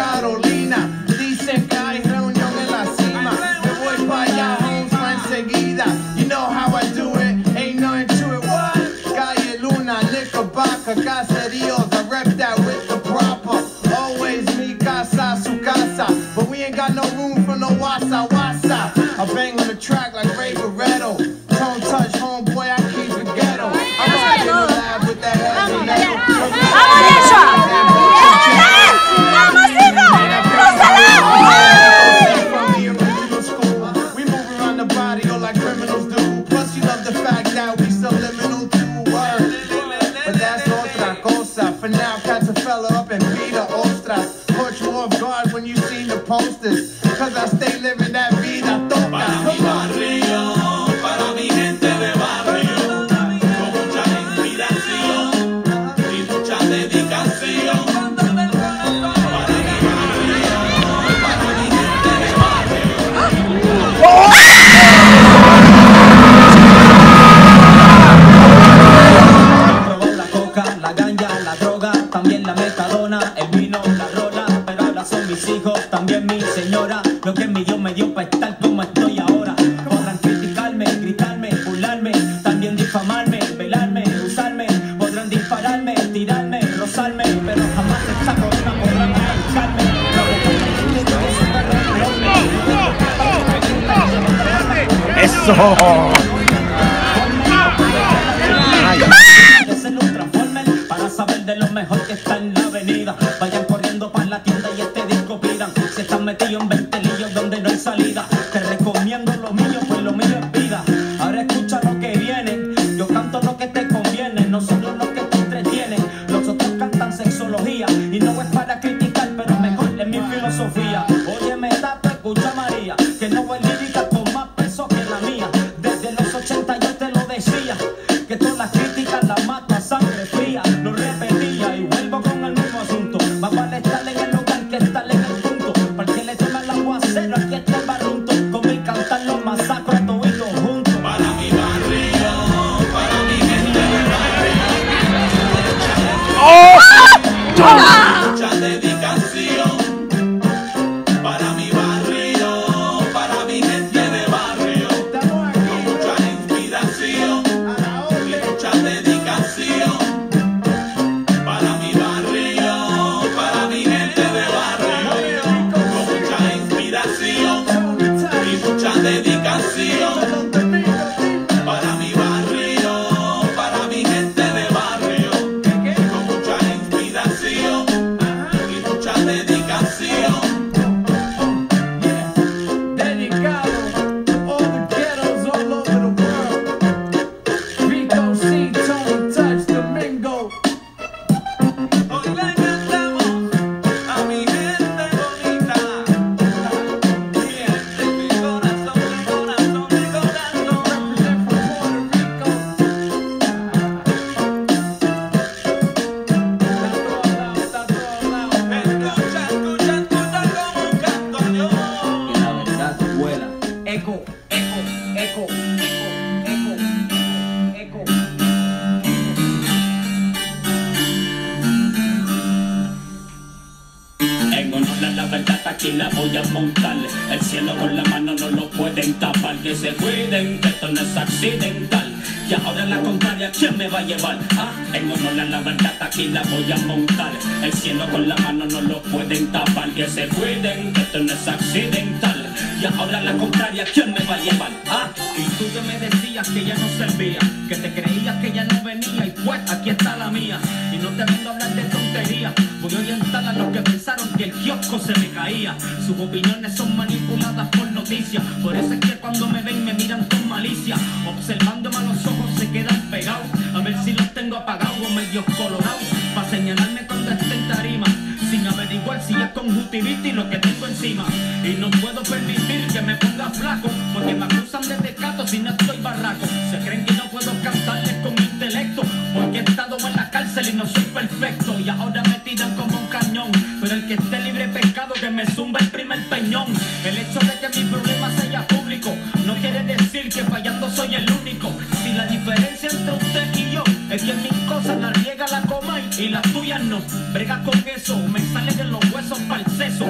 Carolina. Dicen que hay reunión en la cima. Me voy allá, pa enseguida. You know how I do it, ain't nothing to it. What? Calle Luna, Liquor, Baca, Caserío, the rep lo que mi Dios me dio para estar como estoy ahora. Podrán criticarme, gritarme, burlarme, también difamarme, velarme, usarme. Podrán dispararme, tirarme, rozarme, pero jamás esta corona podrán arrancarme. Eso. Ay. Es el transformer para saber de lo mejor que está en la avenida. salida. Te recomiendo lo mío, pues lo mío es vida. La verdad aquí la voy a montar El cielo con la mano no lo pueden tapar Que se cuiden, que esto no es accidental y ahora la contraria, ¿quién me va a llevar? Ah, en honor a la verdad aquí la voy a montar El cielo con la mano no lo pueden tapar Que se cuiden, que esto no es accidental y ahora la contraria, ¿quién me va a llevar? Ah, y tú que me decías que ya no servía, que te creías que ya no venía, y pues aquí está la mía. Y no te vengo a hablar de tontería, voy a orientar a los que kiosco se me. Sus opiniones son manipuladas por noticias, por eso es que cuando me ven me miran con malicia. Observándome a los ojos se quedan pegados, a ver si los tengo apagados o medio colorados, para señalarme cuando esté en tarima sin averiguar si es conjuntivitis lo que tengo encima. Y no puedo permitir que me ponga flaco, porque me acusan de tecato si no estoy barraco. Se creen que no puedo cantarles con mi intelecto, porque he estado en la cárcel y no soy perfecto. Soy el único. Si la diferencia entre usted y yo es que mis cosas las riega la coma y las tuyas no. Brega con eso, me sale de los huesos pa'l seso.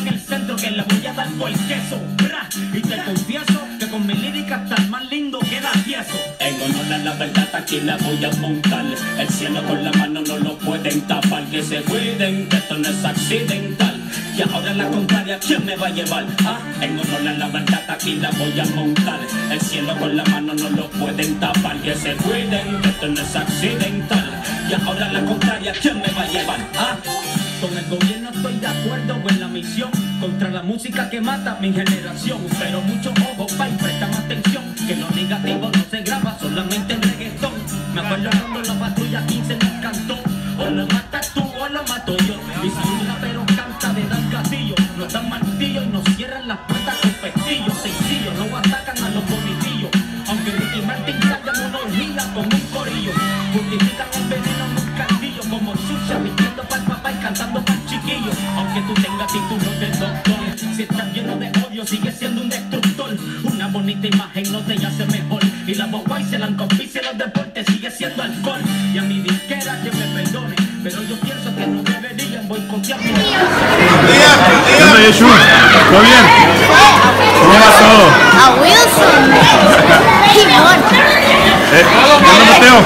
En el centro que le voy a dar por el queso. Bra, y te confieso que con mi lírica está más lindo queda tieso. En honor a la verdad aquí la voy a montar. El cielo con la mano no lo pueden tapar. Que se cuiden, que esto no es accidental. Y ahora la contraria, ¿quién me va a llevar? Ah, en honor a la verdad aquí la voy a montar. El cielo con la mano no lo pueden tapar. Que se cuiden, que esto no es accidental. Y ahora la contraria, ¿quién me va a llevar? Ah, con el gobierno estoy de acuerdo en la misión contra la música que mata mi generación. Pero mucho ojo, pa' y prestame atención. Chucha vistiendo pa'l papá y cantando pa'l chiquillo. Aunque tú tengas título de doctor, si estás lleno de odio sigue siendo un destructor. Una bonita imagen no te hace mejor. Y la boba y se la encopicia en los deportes sigue siendo alcohol. Y a mi disquera que me perdone, pero yo pienso que no deberían boicotear mi. ¿Todo bien? ¿Cómo va todo? A Wilson. Eh, ¿Qué onda, Mateo?